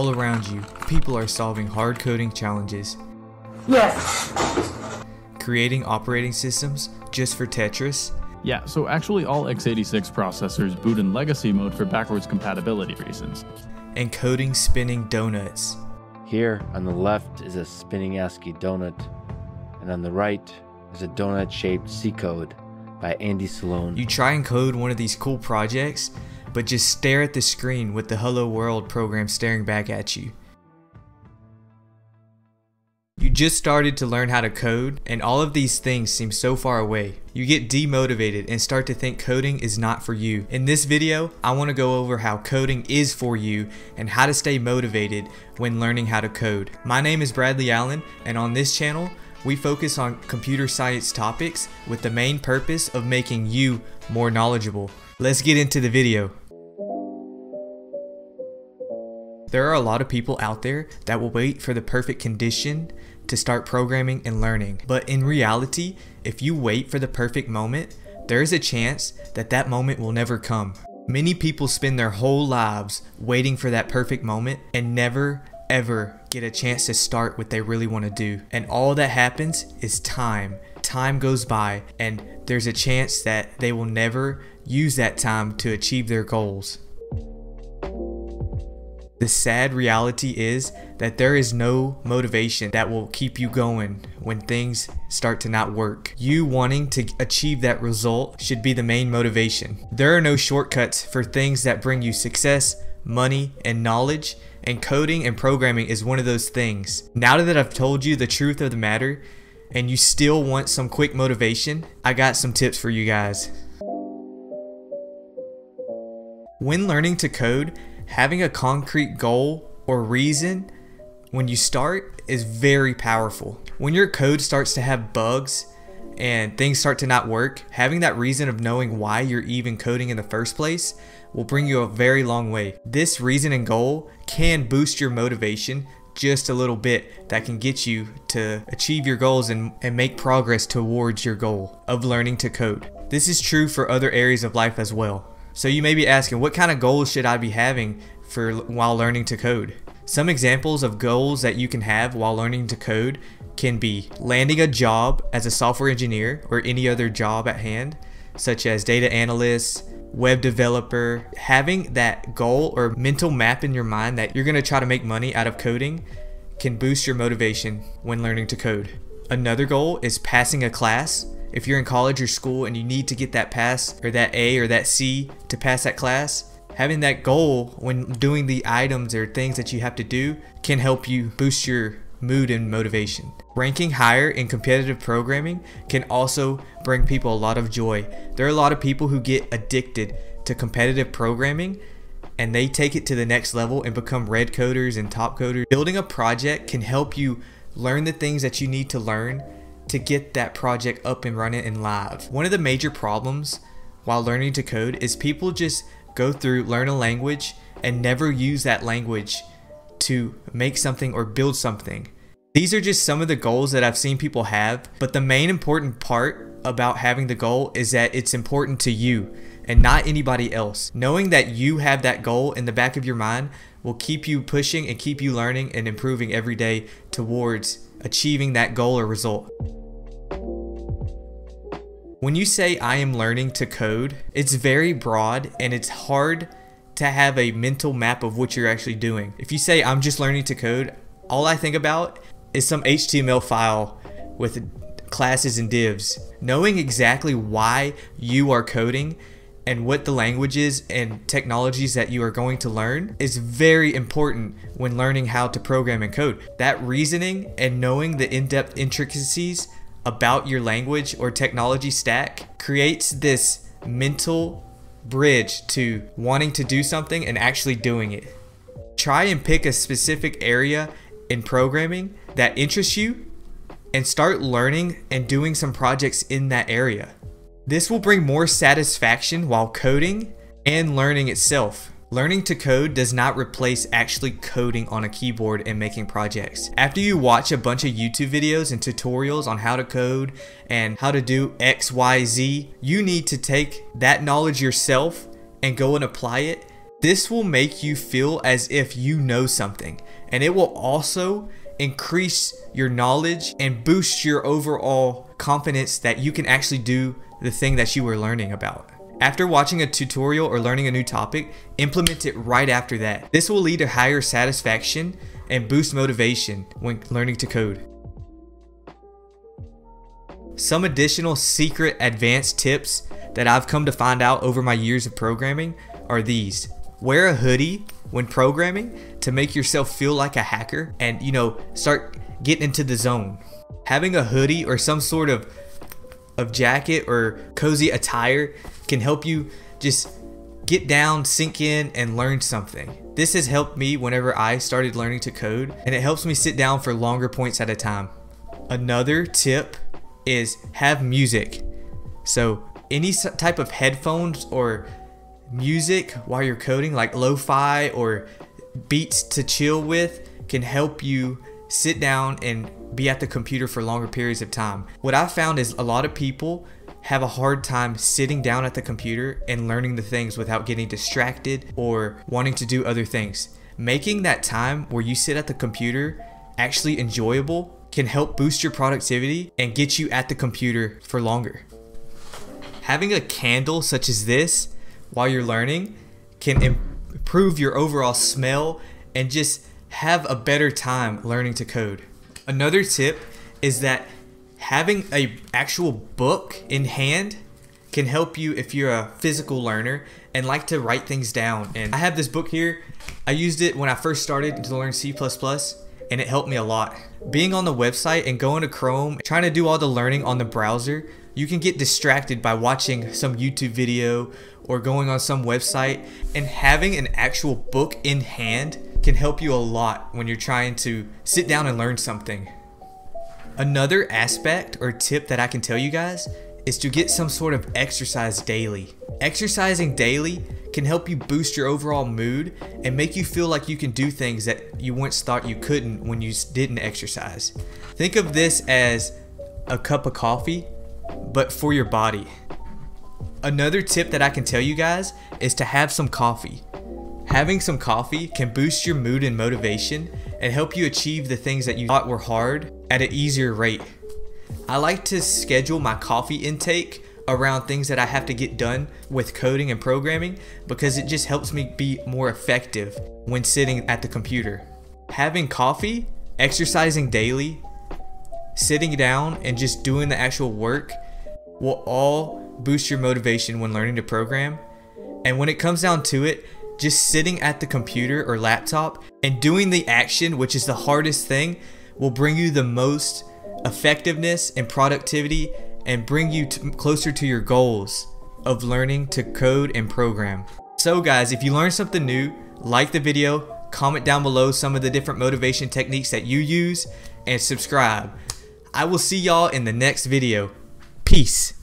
all around you, people are solving hard coding challenges. Yes. Creating operating systems just for Tetris. Yeah, so actually all x86 processors boot in legacy mode for backwards compatibility reasons. And coding spinning donuts. Here on the left is a spinning ASCII donut, and on the right is a donut shaped C code by Andy Sloane. You try and code one of these cool projects, but just stare at the screen with the Hello World program staring back at you. You just started to learn how to code, and all of these things seem so far away. You get demotivated and start to think coding is not for you. In this video, I want to go over how coding is for you and how to stay motivated when learning how to code. My name is Bradley Allen, and on this channel, we focus on computer science topics with the main purpose of making you more knowledgeable. Let's get into the video. There are a lot of people out there that will wait for the perfect condition to start programming and learning. But in reality, if you wait for the perfect moment, there is a chance that that moment will never come. Many people spend their whole lives waiting for that perfect moment and never ever get a chance to start what they really want to do. And all that happens is time. Time goes by and there's a chance that they will never use that time to achieve their goals. The sad reality is that there is no motivation that will keep you going when things start to not work. You wanting to achieve that result should be the main motivation. There are no shortcuts for things that bring you success, money, and knowledge, and coding and programming is one of those things. Now that I've told you the truth of the matter, and you still want some quick motivation, I got some tips for you guys. When learning to code, having a concrete goal or reason when you start is very powerful. When your code starts to have bugs and things start to not work, having that reason of knowing why you're even coding in the first place will bring you a very long way. This reason and goal can boost your motivation just a little bit that can get you to achieve your goals and, and make progress towards your goal of learning to code. This is true for other areas of life as well. So you may be asking, what kind of goals should I be having for while learning to code? Some examples of goals that you can have while learning to code can be landing a job as a software engineer or any other job at hand, such as data analyst, web developer. Having that goal or mental map in your mind that you're going to try to make money out of coding can boost your motivation when learning to code. Another goal is passing a class if you're in college or school and you need to get that pass or that A or that C to pass that class, having that goal when doing the items or things that you have to do can help you boost your mood and motivation. Ranking higher in competitive programming can also bring people a lot of joy. There are a lot of people who get addicted to competitive programming and they take it to the next level and become red coders and top coders. Building a project can help you learn the things that you need to learn to get that project up and running and live. One of the major problems while learning to code is people just go through, learn a language, and never use that language to make something or build something. These are just some of the goals that I've seen people have, but the main important part about having the goal is that it's important to you and not anybody else. Knowing that you have that goal in the back of your mind will keep you pushing and keep you learning and improving every day towards achieving that goal or result. When you say I am learning to code, it's very broad and it's hard to have a mental map of what you're actually doing. If you say I'm just learning to code, all I think about is some HTML file with classes and divs. Knowing exactly why you are coding and what the languages and technologies that you are going to learn is very important when learning how to program and code. That reasoning and knowing the in-depth intricacies about your language or technology stack creates this mental bridge to wanting to do something and actually doing it. Try and pick a specific area in programming that interests you and start learning and doing some projects in that area. This will bring more satisfaction while coding and learning itself. Learning to code does not replace actually coding on a keyboard and making projects. After you watch a bunch of YouTube videos and tutorials on how to code and how to do X, Y, Z, you need to take that knowledge yourself and go and apply it This will make you feel as if you know something, and it will also increase your knowledge and boost your overall confidence that you can actually do the thing that you were learning about. After watching a tutorial or learning a new topic, implement it right after that. This will lead to higher satisfaction and boost motivation when learning to code. Some additional secret advanced tips that I've come to find out over my years of programming are these. Wear a hoodie when programming to make yourself feel like a hacker and, you know, start getting into the zone. Having a hoodie or some sort of of jacket or cozy attire can help you just get down, sink in, and learn something. This has helped me whenever I started learning to code, and it helps me sit down for longer points at a time. Another tip is have music. So, any type of headphones or music while you're coding, like lo fi or beats to chill with, can help you sit down and be at the computer for longer periods of time. What I've found is a lot of people have a hard time sitting down at the computer and learning the things without getting distracted or wanting to do other things. Making that time where you sit at the computer actually enjoyable can help boost your productivity and get you at the computer for longer. Having a candle such as this while you're learning can improve your overall smell and just have a better time learning to code. Another tip is that having a actual book in hand can help you if you're a physical learner and like to write things down. And I have this book here. I used it when I first started to learn C++ and it helped me a lot. Being on the website and going to Chrome, trying to do all the learning on the browser, you can get distracted by watching some YouTube video or going on some website and having an actual book in hand can help you a lot when you're trying to sit down and learn something. Another aspect or tip that I can tell you guys is to get some sort of exercise daily. Exercising daily can help you boost your overall mood and make you feel like you can do things that you once thought you couldn't when you didn't exercise. Think of this as a cup of coffee, but for your body. Another tip that I can tell you guys is to have some coffee. Having some coffee can boost your mood and motivation and help you achieve the things that you thought were hard at an easier rate. I like to schedule my coffee intake around things that I have to get done with coding and programming because it just helps me be more effective when sitting at the computer. Having coffee, exercising daily, sitting down, and just doing the actual work will all boost your motivation when learning to program. And when it comes down to it, just sitting at the computer or laptop and doing the action, which is the hardest thing, will bring you the most effectiveness and productivity and bring you closer to your goals of learning to code and program. So guys, if you learned something new, like the video, comment down below some of the different motivation techniques that you use, and subscribe. I will see y'all in the next video. Peace.